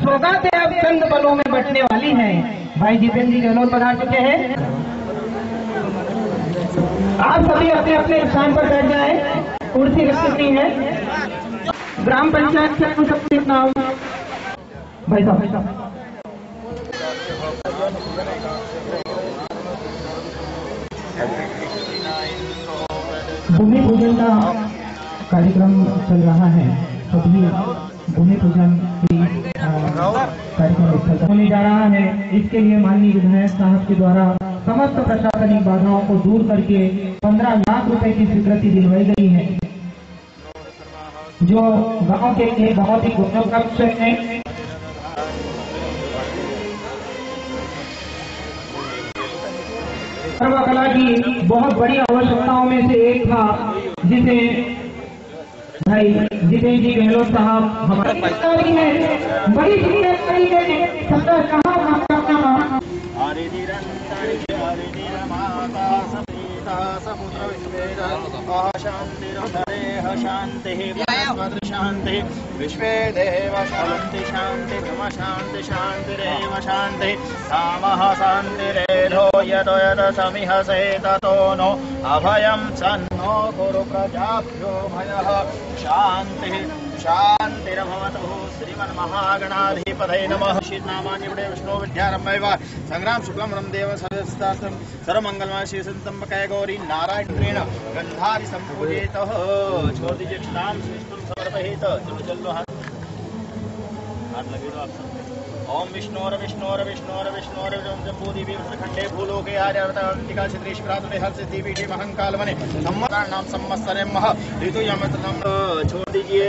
सौगातें अब चंद बलों में बटने वाली हैं। भाई जितेंद्र जी गहलोत पधार चुके हैं। आप सभी अपने अपने स्थान पर बैठ जाएँ। कुर्सी रखी हुई है। ग्राम पंचायत से कुछ अपने नाम भाई साहब भाई साहब। भूमि पूजन का कार्यक्रम चल रहा है। सभी भूमि पूजन कार्यक्रम स्थल होने जा रहा है। इसके लिए माननीय विधायक साहब के द्वारा समस्त प्रशासनिक बाधाओं को दूर करके 15 लाख रुपए की स्वीकृति दिलवाई गई है। जो गाँव के लिए बहुत ही गौरव है सर्वकला की बहुत बड़ी आवश्यकताओं में से एक था, जिसे भाई जितेंद्र जी गहलोत साहब हमारे बड़ी सबका कहा आपका शांति विश्वे देव शांति शांति शांति शांतिरेव शांति कामः शान्तिरेधो यतो यत समिह से ततो नो अभयं सन्नो कुरु प्रजाभ्यो भयः। शान्तिः, शान्तिरभवतु श्रीमन्महागणाधिपतये नमः। विष्णु विद्यारम्भैव सङ्ग्राम शुक्लमनं देव गन्धारि सम्पूजेतः हाथ आप सब। ओम विष्णोर विष्णोर विष्णोर विष्णोर खंडे भूलोके आर्यवतांतिका छिद्री शिवरात्रे हर सिद्धि पीठे महंकाल मने नाम सम्मत्सरे मह ऋतु छोड़ दीजिए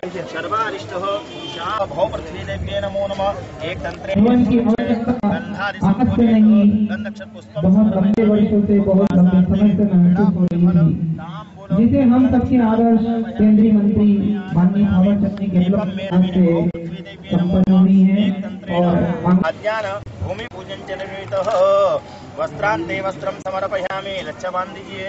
पृथ्वी नमो नमः एक तंत्रे की हो जिसे हम सबके आदर्श केंद्रीय मंत्री माननीय थावर चंद गहलोत संपन्न हुई है अज्ञान भूमि पूजन च निर्मितः वस्त्रांते वस्त्रम समर्पयामि लच्छा दीजिए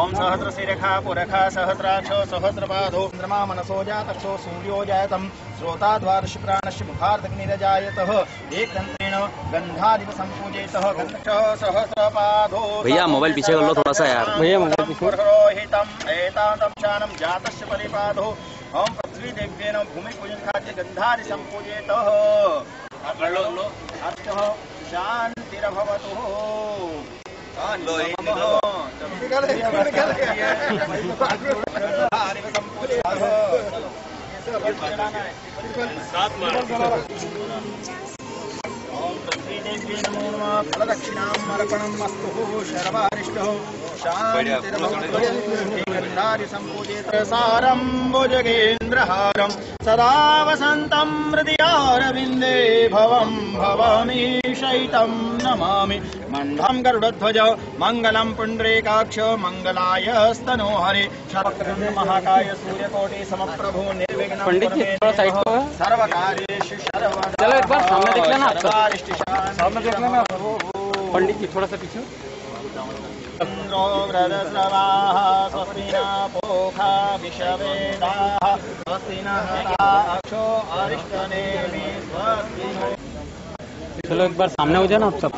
ओम सहस्र शिरखा पुरखा सहस्राक्षो सहस्रपादो चंद्रमा मनसो जातक्षो सूर्यो जायतम श्रोताद्वारश प्राणस्य मुखार्धग्निरजायतः एकतंत्रेण गंधादिव संपूजयतः गंधक्ष सहस्रपादो भैया, मोबाइल पीछे कर लो थोड़ा सा यार। भैया मोबाइल पीछे शानम जातस्य परिपादो ओम देव्येन भूमि पूजन खाद्य गंधारि लो शांतिरभवतु ओम पृथ्वीदेव्यै नमो नमः फलदक्षिणाम् अर्पणम् अस्तु शर्वारिष्टः शान्तिरभवतु सम्पूजेत सारम् भुजगेन्द्रहारम् सदा वसन्तम् हृदयारविन्दे भवम् भवामि शैतम् नमामि। मण्डम् गरुडध्वज पुण्ड्रेकाक्ष मङ्गलाय स्तनोहरे शरक्रन्द महाकाय सूर्यकोटि समप्रभु निर्विघ्न पंडित जी, थोड़ा साइड को सर्वकार्येषु चलो एक बार सामने देख लेना सामने देख लेना पंडित जी थोड़ा सा पीछे। चन्द्रो व्रतस्रवाः स्वस्ति न पोखा विषवेदाः। स्वस्ति नः अक्षो अरिष्टनेमि स्वस्ति चलो एक बार सामने हो जाना आप सब।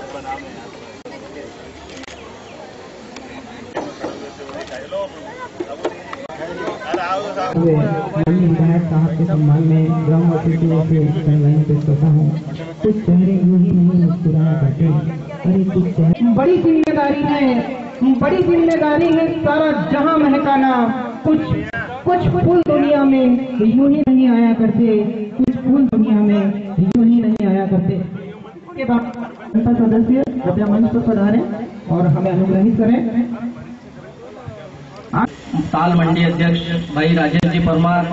सम्मान में हूँ कुछ चेहरे ही नहीं अरे कुछ चेहरे बड़ी ज़िम्मेदारी है बड़ी ज़िम्मेदारी है सारा जहाँ महकाना। कुछ कुछ फूल दुनिया में यूँ ही नहीं आया करते, कुछ फूल दुनिया में यूँ ही नहीं आया करते। जनता सदस्य कृपया मंच पर पधारें और हमें अनुग्रहित करें। ताल मंडी अध्यक्ष भाई राजेश जी परमार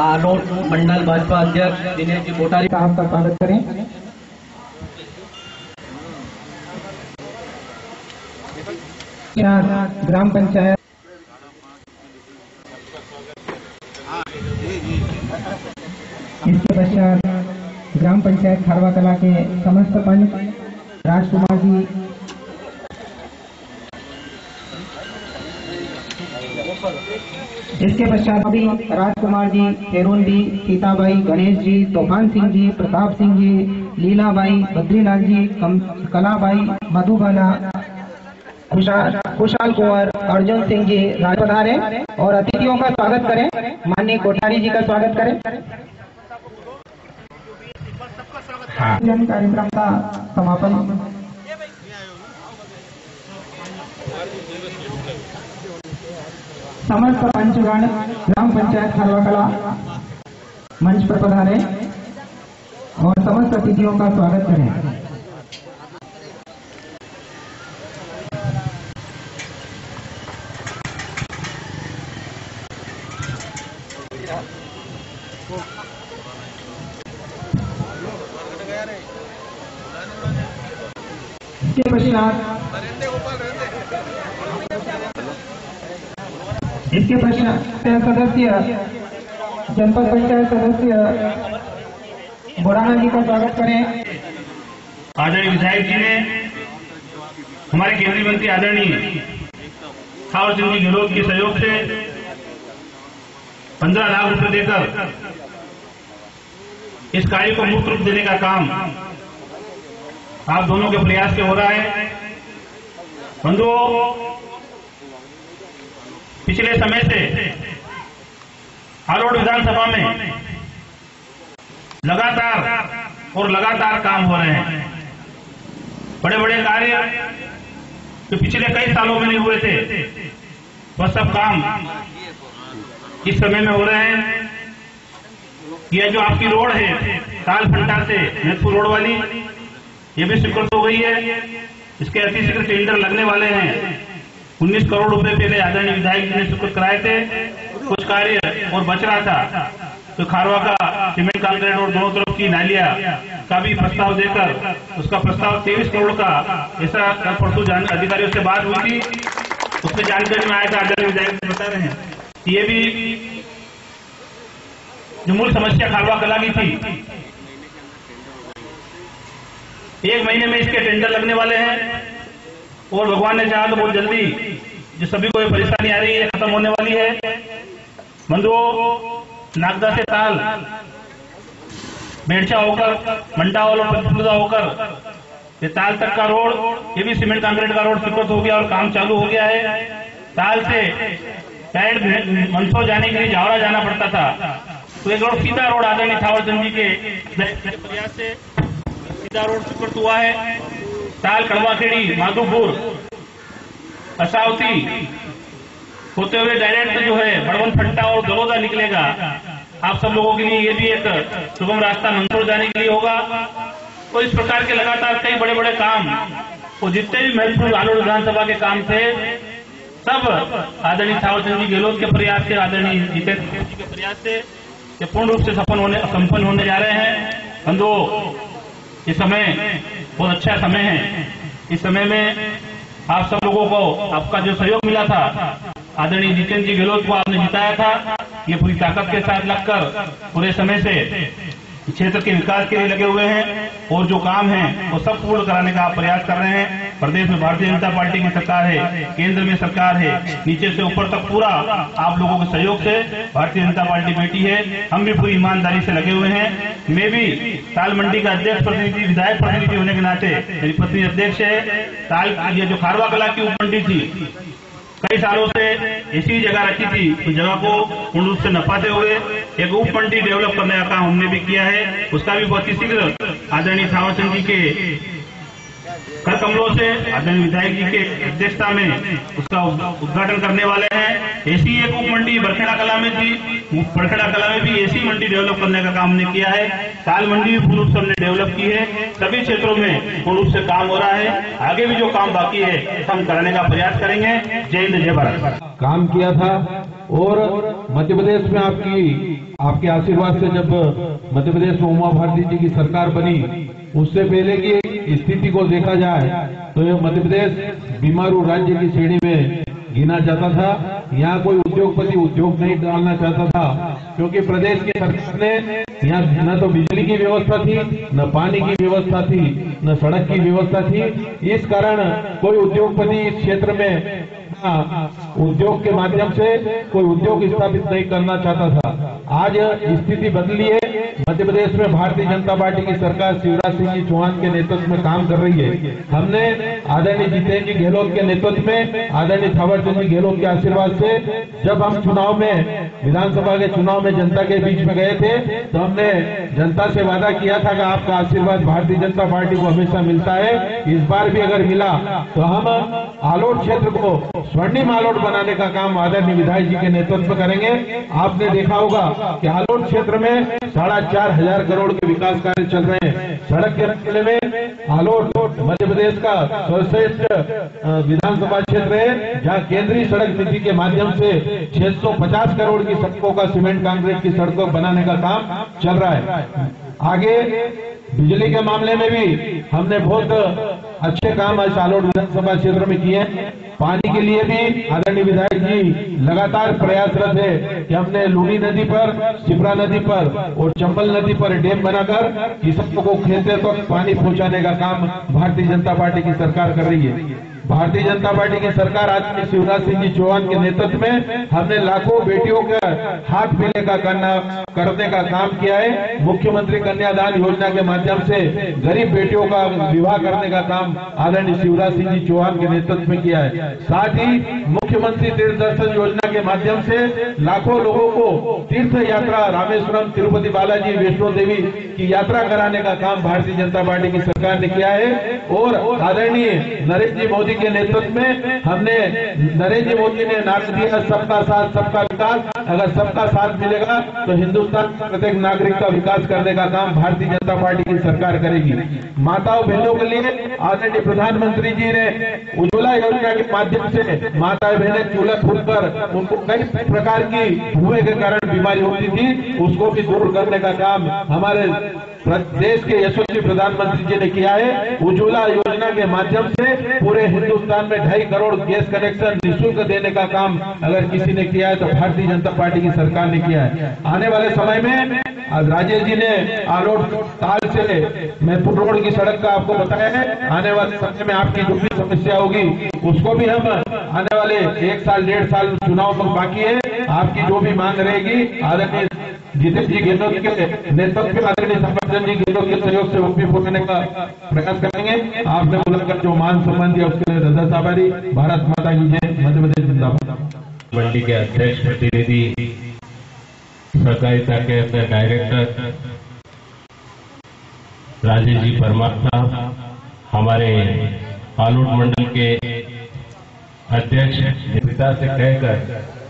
आलोट मंडल भाजपा अध्यक्ष दिनेश जी कोटारी साहब का स्वागत करें। ग्राम पंचायत पंचायत खारवा कला के समस्त पंच राजकुमार जी। इसके पश्चात भी राजकुमार जी तेरुन जी, सीताबाई, गणेश जी, तूफ़ान सिंह जी, प्रताप सिंह जी, लीलाबाई बद्रीलाल जी कलाबाई मधुबाला खुशाल खुशहाल कुंवर, अर्जुन सिंह जी राज पधारे और अतिथियों का स्वागत करें। माननीय कोठारी जी का स्वागत करें। कार्यक्रम का समापन समस्त पंचगण ग्राम पंचायत हरवाकला मंच पर पधारे और समस्त अतिथियों का स्वागत करें पश्चात इसके पश्चात सदस्य, जनपद पंचायत सदस्य, बुराना जी का स्वागत करें। आदरणीय विधायक जी ने, हमारे केंद्रीय मंत्री आदरणीय थावर सिंह जी गहलोत के सहयोग से पंद्रह लाख रुपए देकर इस कार्य को मुक्त रूप देने का काम आप दोनों के प्रयास से हो रहा है। बंधुओं, पिछले समय से हालोड़ विधानसभा में लगातार और लगातार काम हो रहे हैं। बड़े बड़े कार्य जो पिछले कई सालों में नहीं हुए थे, वह सब काम इस समय में हो रहे हैं। यह जो आपकी रोड है ताल फंटा से नेतपुर रोड वाली ये भी स्वीकृत हो गई है। इसके अतिशीघ्र टेंडर लगने वाले हैं। 19 करोड़ रुपए पहले आदरणीय विधायक ने स्वीकृत कराए थे। कुछ कार्य और बच रहा था। तो खारवा का सीमेंट, कांक्रीट और दोनों तरफ़ की नालिया का भी प्रस्ताव देकर उसका प्रस्ताव तेईस करोड़ का ऐसा कल परसों अधिकारियों से बात हुई थी। उसमें जानकारी में आया था, आदरणीय विधायक बता रहे हैं ये भी जो मूल समस्या खारवा कला की थी एक महीने में इसके टेंडर लगने वाले हैं। और भगवान ने चाहा तो बहुत जल्दी जो सभी को ये परेशानी आ रही है खत्म होने वाली है। बंधुओं, नागदा से ताल बेड़चा होकर मंडावल और होकर, ये ताल तक का रोड, ये भी सीमेंट कंक्रीट का रोड स्वीकृत हो गया और काम चालू हो गया है। ताल से डायरेक्ट मंदसौर जाने के लिए जावरा जाना पड़ता था। तो एक रोड सीधा रोड आदरणीय थावर चंद जी के प्रयास से सीधा रोड स्वीकृत हुआ है ताल कड़वाखेड़ी माधोपुर, असावती. होते हुए डायरेक्ट जो है, बड़वन फट्टा और दलोदा निकलेगा. आप सब लोगों के लिए ये भी एक सुगम रास्ता मंदसौर जाने के लिए होगा. तो इस प्रकार के लगातार कई बड़े बड़े काम, और जितने भी महत्वपूर्ण आलोड़ विधानसभा के काम थे, सब आदरणीय थावरचंद जी गहलोत के प्रयास से, आदरणीय जितेंद्र जी के प्रयास से पूर्ण रूप से सफल होने, संपन्न होने जा रहे हैं। हम बंधुओं ये समय बहुत अच्छा समय है। इस समय में आप सब लोगों को आपका जो सहयोग मिला था, आदरणीय जितेंद्र जी गहलोत को आपने जिताया था, ये पूरी ताकत के साथ लगकर पूरे समय से क्षेत्र के विकास के लिए लगे हुए हैं और जो काम है, वो सब पूर्ण कराने का आप प्रयास कर रहे हैं। प्रदेश में भारतीय जनता पार्टी की सरकार है, केंद्र में सरकार है। नीचे से ऊपर तक पूरा आप लोगों के सहयोग से भारतीय जनता पार्टी बैठी है। हम भी पूरी ईमानदारी से लगे हुए हैं। मैं भी ताल मंडी का अध्यक्ष, प्रतिनिधि, विधायक, प्रतिनिधि होने के नाते मेरी पत्नी अध्यक्ष है। ताल ये जो खारवा कला की उप मंडी थी, कई सालों से इसी जगह रखी थी उस जगह को पूर्ण रूप से नपाते हुए एक उप मंडी डेवलप करने का काम हमने भी किया है। उसका भी बहुत ही शीघ्र आदरणीय थावरचंद जी के कर कमलों से आदरणीय विधायक जी के अध्यक्षता में उसका उद्घाटन करने वाले हैं। ऐसी एक उप मंडी बरखेड़ा कला में थी। बरखेड़ा कला में भी ऐसी मंडी डेवलप करने का काम हमने किया है। ताल मंडी भी पूर्ण रूप से हमने डेवलप की है। सभी क्षेत्रों में पूर्ण रूप से काम हो रहा है। आगे भी जो काम बाकी है हम कराने का प्रयास करेंगे। जय हिंद, जय भारत। काम किया था और मध्य प्रदेश में आपकी, आपके आशीर्वाद से जब मध्य प्रदेश में उमा भारती जी की सरकार बनी, उससे पहले की स्थिति को देखा जाए तो यह मध्य प्रदेश बीमारू राज्य की श्रेणी में गिना जाता था। यहाँ कोई उद्योगपति उद्योग नहीं डालना चाहता था, क्योंकि प्रदेश की सरकार ने यहाँ न तो बिजली की व्यवस्था थी, न पानी की व्यवस्था थी, न सड़क की व्यवस्था थी। इस कारण कोई उद्योगपति इस क्षेत्र में उद्योग के माध्यम से कोई उद्योग स्थापित नहीं करना चाहता था। आज स्थिति बदली है मध्य प्रदेश में भारतीय जनता पार्टी की सरकार शिवराज सिंह जी चौहान के नेतृत्व में काम कर रही है। हमने आदरणीय जितेंद्र जी गहलोत के नेतृत्व में, आदरणीय थावरचंद जी गहलोत के आशीर्वाद से जब हम चुनाव में, विधानसभा के चुनाव में जनता के बीच में गए थे तो हमने जनता से वादा किया था कि आपका आशीर्वाद भारतीय जनता पार्टी को हमेशा मिलता है। इस बार भी अगर मिला तो हम आलोट क्षेत्र को स्वर्णिम आलोट बनाने का काम आदरणीय विधायक जी के नेतृत्व में करेंगे। आपने देखा होगा कि आलोट क्षेत्र में साढ़ा चार हज़ार करोड़ के विकास कार्य चल रहे हैं। सड़क के मामले में हालोट मध्य प्रदेश का सर्वश्रेष्ठ विधानसभा क्षेत्र है, जहाँ केंद्रीय सड़क नीति के माध्यम से 650 करोड़ की सड़कों का सीमेंट, कांक्रीट की सड़कों बनाने का काम चल रहा है। आगे बिजली के मामले में भी हमने बहुत अच्छे काम आज सालोड विधानसभा क्षेत्र में किए पानी के लिए भी आदरणीय विधायक जी लगातार प्रयासरत है कि हमने लूनी नदी पर, शिप्रा नदी पर और चंबल नदी पर डैम बनाकर किसानों को खेते तक पानी पहुँचाने का काम भारतीय जनता पार्टी की सरकार कर रही है। भारतीय जनता पार्टी की सरकार आज के शिवराज सिंह जी चौहान के नेतृत्व में हमने लाखों बेटियों का हाथ पीने का करना करने का काम किया है। मुख्यमंत्री कन्यादान योजना के माध्यम से गरीब बेटियों का विवाह करने का काम आदरणीय शिवराज सिंह जी चौहान के नेतृत्व में किया है। साथ ही मुख्यमंत्री तीर्थ दर्शन योजना के माध्यम से लाखों लोगों को तीर्थ यात्रा रामेश्वरम तिरुपति बालाजी वैष्णो देवी की यात्रा कराने का काम भारतीय जनता पार्टी की सरकार ने किया है और आदरणीय नरेंद्र जी मोदी के नेतृत्व में हमने नरेंद्र जी मोदी ने नारा दिया, सबका साथ, सबका विकास। अगर सबका साथ मिलेगा तो हिंदुस्तान प्रत्येक नागरिक का विकास करने का काम भारतीय जनता पार्टी की सरकार करेगी। माताओं, बहनों के लिए आदरणीय प्रधानमंत्री जी ने उज्ज्वला योजना के माध्यम से माताएँ, बहनें चूल्हा फूटकर उनको कई प्रकार की धुएँ के कारण बीमारी होती थी, उसको भी दूर करने का काम हमारे देश के यशस्वी प्रधानमंत्री जी ने किया है। उज्ज्वला योजना के माध्यम से पूरे हिंदुस्तान में ढाई करोड़ गैस कनेक्शन निःशुल्क देने का काम अगर किसी ने किया है तो भारतीय जनता पार्टी की सरकार ने किया है। आने वाले समय में आज राजेश जी ने आलोट ताल से महपुर रोड की सड़क का आपको बताया है। आने वाले समय में आपकी जो भी समस्या होगी, उसको भी हम आने वाले एक साल, डेढ़ साल चुनाव तक बाकी है। आपकी जो भी मांग रहेगी, आदरणीय जितेंद्र जी गहलोत के नेतृत्व में, आदरणीय संवर्धन जी गहलोत के सहयोग से वो भी पूरने का प्रयास करेंगे। आपने बुलाकर जो मान सम्मान दिया, उसके लिए हृदय साबारी। भारत माता की जय। मध्य प्रदेश जिंदाबाद। मंडी के अध्यक्ष प्रतिनिधि सहकारिता के अंदर डायरेक्टर राजेश जी साहब हमारे आलोट मंडल के अध्यक्ष पिता से कहकर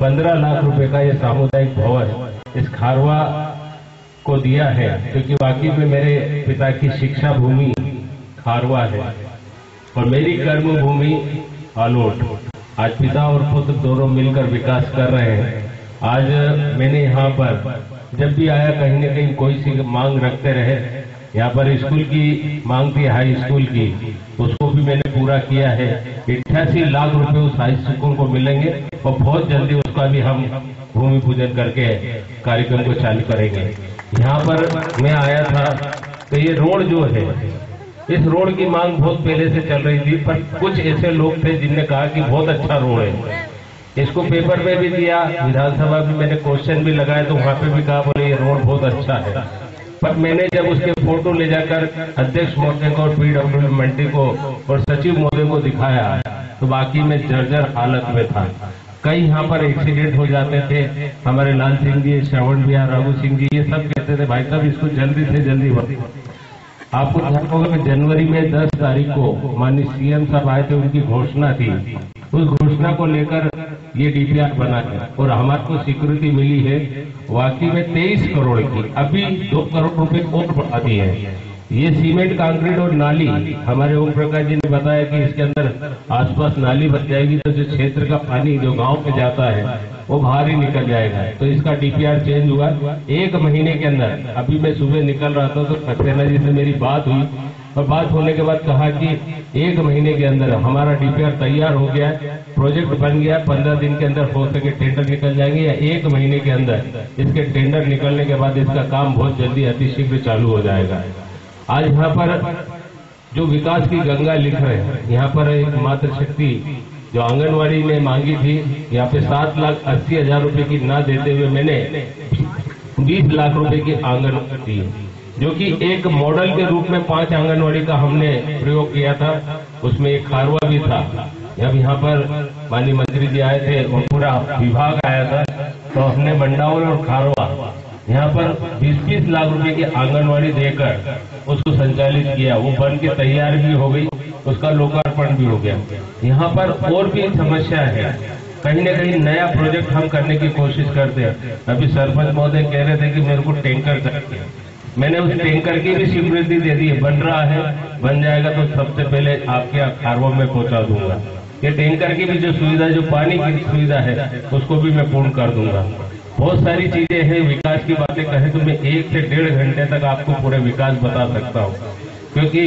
पंद्रह लाख रुपए का ये सामुदायिक भवन इस खारवा को दिया है, क्योंकि वाकई में मेरे पिता की शिक्षा भूमि खारवा है। और मेरी कर्म भूमि आलोट आज पिता और पुत्र दोनों मिलकर विकास कर रहे हैं। आज मैंने यहाँ पर, जब भी आया, कहीं न कहीं कोई सी मांग रखते रहे। यहाँ पर स्कूल की मांग थी, हाई स्कूल की। उसको भी मैंने पूरा किया है। अठासी लाख रुपए उस हाई स्कूल को मिलेंगे और बहुत जल्दी उसका भी हम भूमि पूजन करके कार्यक्रम को चालू करेंगे। यहाँ पर मैं आया था तो ये रोड जो है इस रोड की मांग बहुत पहले से चल रही थी, पर कुछ ऐसे लोग थे जिनने कहा कि बहुत अच्छा रोड है। इसको पेपर में भी दिया, विधानसभा में मैंने क्वेश्चन भी लगाया तो वहाँ पे भी कहा, बोले, ये रोड बहुत अच्छा है। पर मैंने जब उसके फ़ोटो ले जाकर अध्यक्ष महोदय को और पीडब्ल्यू मंत्री को और सचिव महोदय को दिखाया तो बाकी में जर्जर हालत में था। कई यहाँ पर एक्सीडेंट हो जाते थे। हमारे लाल सिंह जी, श्रवण बिहार, रघु सिंह जी, ये सब कहते थे, भाई साहब, इसको जल्दी से जल्दी आपको ध्यान होगा कि जनवरी में 10 तारीख को माननीय सीएम साहब आए थे, उनकी घोषणा थी। उस घोषणा को लेकर ये डीपीआर बना है और हमारे को स्वीकृति मिली है। वाकई में 23 करोड़ की, अभी दो करोड़ रुपए और बढ़ा दी है। ये सीमेंट, कंक्रीट और नाली, हमारे ओम प्रकाश जी ने बताया कि इसके अंदर आसपास नाली बन जाएगी तो जो क्षेत्र का पानी जो गाँव में जाता है वो बाहर ही निकल जाएगा। तो इसका डीपीआर चेंज हुआ एक महीने के अंदर। अभी मैं सुबह निकल रहा था तो सक्सेना जी से मेरी बात हुई और बात होने के बाद कहा कि एक महीने के अंदर हमारा डीपीआर तैयार हो गया, प्रोजेक्ट बन गया, पंद्रह दिन के अंदर हो सके टेंडर निकल जाएँगे या एक महीने के अंदर इसके टेंडर निकलने के बाद इसका काम बहुत जल्दी अतिशीघ्र चालू हो जाएगा। आज यहाँ पर जो विकास की गंगा लिख रहे हैं, यहाँ पर एक मातृ शक्ति जो आंगनवाड़ी ने मांगी थी, यहाँ पे सात लाख अस्सी हज़ार रुपए की ना देते हुए मैंने बीस लाख रुपए की आँगन दी, जो कि एक मॉडल के रूप में पाँच आंगनवाड़ी का हमने प्रयोग किया था, उसमें एक खारवा भी था। जब यहाँ पर माननीय मंत्री जी आए थे और पूरा विभाग आया था तो हमने मंडावल और खारवा यहाँ पर 20-20 लाख रुपए की आंगनवाड़ी देकर उसको संचालित किया। वो बन के तैयार भी हो गई। उसका लोकार्पण भी हो गया। यहाँ पर और भी समस्या है। कहीं ना कहीं नया प्रोजेक्ट हम करने की कोशिश करते हैं। अभी सरपंच महोदय कह रहे थे कि मेरे को टैंकर चाहिए। मैंने उस टैंकर की भी स्वीकृति दे दी। है बन रहा है। बन जाएगा तो सबसे पहले आपके खारवा में पहुँचा दूँगा। ये टैंकर की भी जो सुविधा, जो पानी की सुविधा है, उसको भी मैं पूर्ण कर दूँगा। बहुत सारी चीज़ें हैं। विकास की बातें कहें तो मैं एक से डेढ़ घंटे तक आपको पूरे विकास बता सकता हूँ। क्योंकि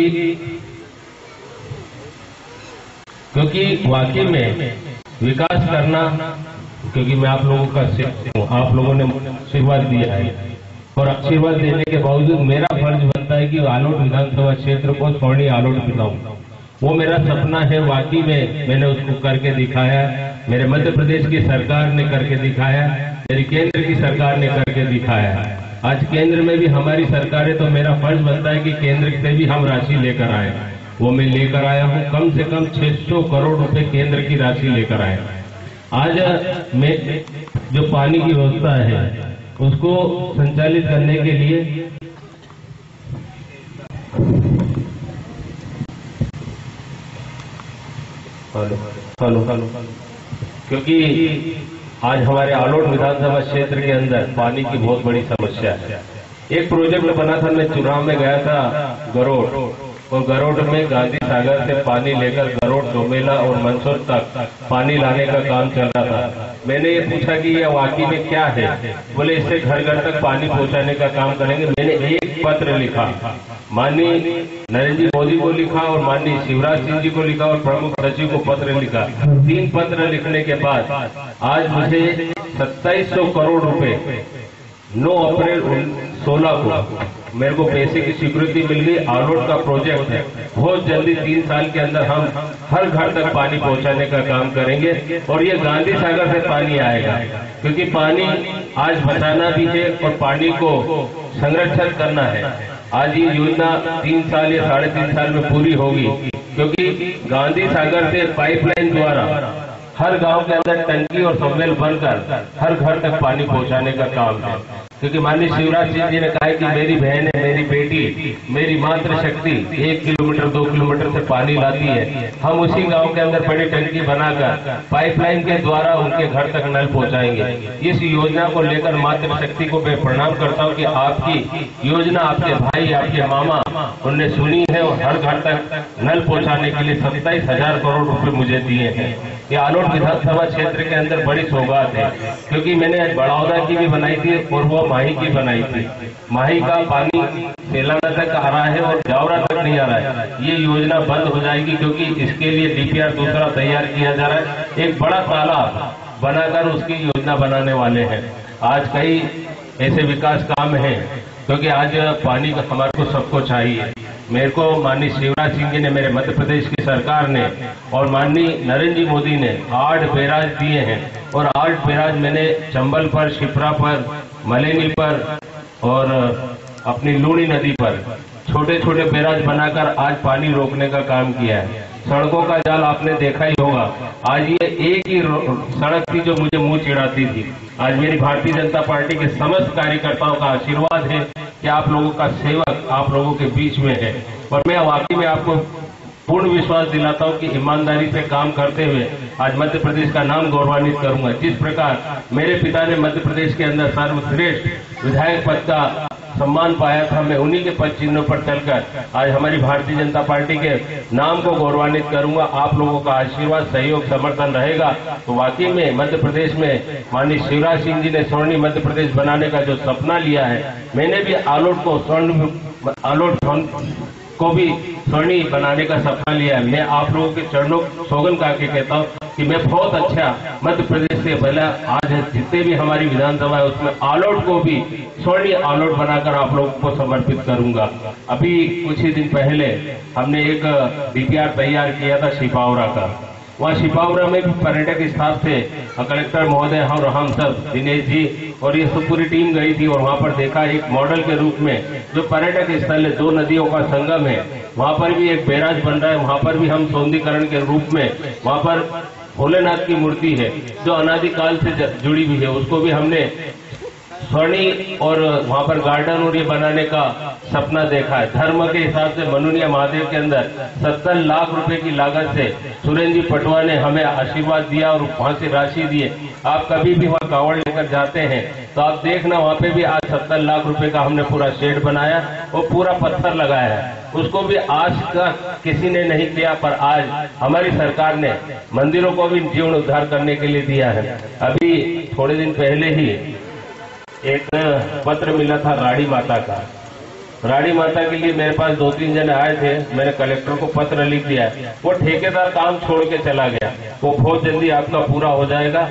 क्योंकि वाकई में विकास करना, क्योंकि मैं आप लोगों का आप लोगों ने आशीर्वाद दिया है। और आशीर्वाद देने के बावजूद मेरा फ़र्ज़ बनता है कि आलोट विधानसभा क्षेत्र को स्वर्णीय आलोट दिलाऊं वो मेरा सपना है, वाकई में मैंने उसको करके दिखाया। मेरे मध्य प्रदेश की सरकार ने करके दिखाया, मेरी केंद्र की सरकार ने करके दिखाया। आज केंद्र में भी हमारी सरकार है तो मेरा फ़र्ज़ बनता है कि केंद्र से भी हम राशि लेकर आए। वो मैं लेकर आया हूँ। कम से कम 600 करोड़ रुपए केंद्र की राशि लेकर आया। आज मैं जो पानी की व्यवस्था है, उसको संचालित करने के लिए हेलो हेलो क्योंकि आज हमारे आलोट विधानसभा क्षेत्र के अंदर पानी की बहुत बड़ी समस्या है। एक प्रोजेक्ट बना था, मैं चुनाव में गया था, गरोड़। और गरोड़ में गांधी सागर से पानी लेकर गरोड़, डोमेला और मंदसौर तक पानी लाने का काम चल रहा था। मैंने ये पूछा कि यह वाकई में क्या है? बोले, इससे घर घर तक पानी पहुँचाने का काम करेंगे। मैंने एक पत्र लिखा। माननीय नरेंद्र जी मोदी को लिखा और माननीय शिवराज सिंह जी को लिखा और प्रमुख सचिव को पत्र लिखा। तीन पत्र लिखने के बाद आज मुझे सत्ताईस करोड़ रुपए 9 अप्रैल सोलह को मेरे को पैसे की स्वीकृति मिल गई, आलोट का प्रोजेक्ट है। बहुत जल्दी तीन साल के अंदर हम हर घर तक पानी पहुँचाने का काम करेंगे और ये गांधी सागर से पानी आएगा, क्योंकि पानी आज बचाना भी है और पानी को संरक्षण करना है। आज ये योजना तीन साल या साढ़े तीन साल में पूरी होगी, क्योंकि गांधी सागर से पाइपलाइन द्वारा हर गाँव के अंदर टंकी और सबवेल बनकर हर घर तक पानी पहुँचाने का काम है। क्योंकि माननीय शिवराज सिंह जी ने कहा कि मेरी बहन है, मेरी बेटी, मेरी मातृ शक्ति एक किलोमीटर, दो किलोमीटर से पानी लाती है। हम उसी गाँव के अंदर बड़ी टंकी बनाकर, पाइपलाइन के द्वारा उनके घर तक नल पहुंचाएँगे। इस योजना को लेकर मातृ शक्ति को मैं प्रणाम करता हूँ कि आपकी योजना, आपके भाई, आपके मामा, उनने सुनी है और हर घर तक नल पहुँचाने के लिए सत्ताईस हज़ार करोड़ रुपए मुझे दिए हैं। ये आलोट विधानसभा क्षेत्र के अंदर बड़ी सौगात है, क्योंकि मैंने बड़ौदा की भी बनाई थी और वो माही की बनाई थी। माही का पानी तेलंगाना तक आ रहा है और जावरा तक नहीं आ रहा है। ये योजना बंद हो जाएगी क्योंकि इसके लिए डीपीआर दूसरा तैयार किया जा रहा है। एक बड़ा तालाब बनाकर उसकी योजना बनाने वाले हैं। आज कई ऐसे विकास काम हैं, क्योंकि आज पानी का हमारे को सबको चाहिए। मेरे को माननीय शिवराज सिंह जी ने, मेरे मध्य प्रदेश की सरकार ने और माननीय नरेंद्र जी मोदी ने आठ बैराज दिए हैं। और आठ बैराज मैंने चंबल पर, शिप्रा पर, मलेनी पर और अपनी लूणी नदी पर छोटे छोटे बैराज बनाकर आज पानी रोकने का काम किया है। सड़कों का जाल आपने देखा ही होगा। आज ये एक ही सड़क थी जो मुझे मुँह चिढ़ाती थी। आज मेरी भारतीय जनता पार्टी के समस्त कार्यकर्ताओं का आशीर्वाद है कि आप लोगों का सेवक आप लोगों के बीच में है। और मैं वाकई में आपको पूर्ण विश्वास दिलाता हूँ कि ईमानदारी से काम करते हुए आज मध्य प्रदेश का नाम गौरवान्वित करूँगा। जिस प्रकार मेरे पिता ने मध्य प्रदेश के अंदर सर्वश्रेष्ठ विधायक पद का सम्मान पाया था, मैं उन्हीं के पद चिन्हों पर चलकर आज हमारी भारतीय जनता पार्टी के नाम को गौरवान्वित करूँगा। आप लोगों का आशीर्वाद, सहयोग, समर्थन रहेगा। तो वाकई में मध्य प्रदेश में माननीय शिवराज सिंह जी ने स्वर्णिम मध्य प्रदेश बनाने का जो सपना लिया है, मैंने भी आलोट को स्वर्ण आलोट को भी स्वर्णीय बनाने का सपना लिया मैं आप लोगों के चरणों सोगन का के कहता हूँ कि मैं बहुत अच्छा मध्य प्रदेश से भला आज जितने भी हमारी विधानसभा है, उसमें आलोट को भी स्वर्णी आलोट बनाकर आप लोगों को समर्पित करूँगा। अभी कुछ ही दिन पहले हमने एक डीपीआर तैयार किया था शिपावरा का। वहाँ शिपावरा में भी पर्यटक स्टाफ थे। कलेक्टर महोदय और हम सब, दिनेश जी और ये सब पूरी टीम गई थी और वहाँ पर देखा एक मॉडल के रूप में जो पर्यटक स्थल है, दो नदियों का संगम है। वहाँ पर भी एक बैराज बन रहा है। वहाँ पर भी हम सौंदीकरण के रूप में वहाँ पर भोलेनाथ की मूर्ति है, जो अनादिकाल से जुड़ी हुई है। उसको भी हमने स्वर्ण और वहाँ पर गार्डन और ये बनाने का सपना देखा है। धर्म के हिसाब से मनुनिया महादेव के अंदर सत्तर लाख रुपए की लागत से सुरेंद्र जी पटवा ने हमें आशीर्वाद दिया और वहाँ से राशि दिए। आप कभी भी वहाँ कांवड़ लेकर जाते हैं तो आप देखना वहाँ पे भी आज सत्तर लाख रुपए का हमने पूरा शेड बनाया और पूरा पत्थर लगाया है। उसको भी आज तक किसी ने नहीं किया, पर आज हमारी सरकार ने मंदिरों को भी जीवन उद्धार करने के लिए दिया है। अभी थोड़े दिन पहले ही एक पत्र मिला था राड़ी माता का। राड़ी माता के लिए मेरे पास दो तीन जने आए थे, मैंने कलेक्टर को पत्र लिख दिया। वो ठेकेदार काम छोड़ के चला गया। वो बहुत जल्दी आपका पूरा हो जाएगा।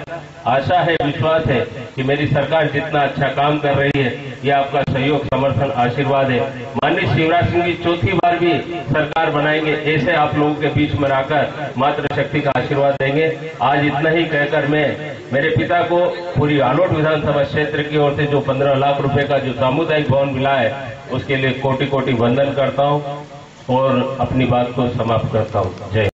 आशा है, विश्वास है कि मेरी सरकार जितना अच्छा काम कर रही है, ये आपका सहयोग, समर्थन, आशीर्वाद है। माननीय शिवराज सिंह जी, चौथी बार भी सरकार बनाएँगे, ऐसे आप लोगों के बीच में आकर मातृशक्ति का आशीर्वाद देंगे। आज इतना ही कहकर मैं, मेरे पिता को पूरी आलोट विधानसभा क्षेत्र की ओर से जो पंद्रह लाख रुपए का जो सामुदायिक भवन मिला है, उसके लिए कोटि कोटि वंदन करता हूँ और अपनी बात को समाप्त करता हूँ। जय।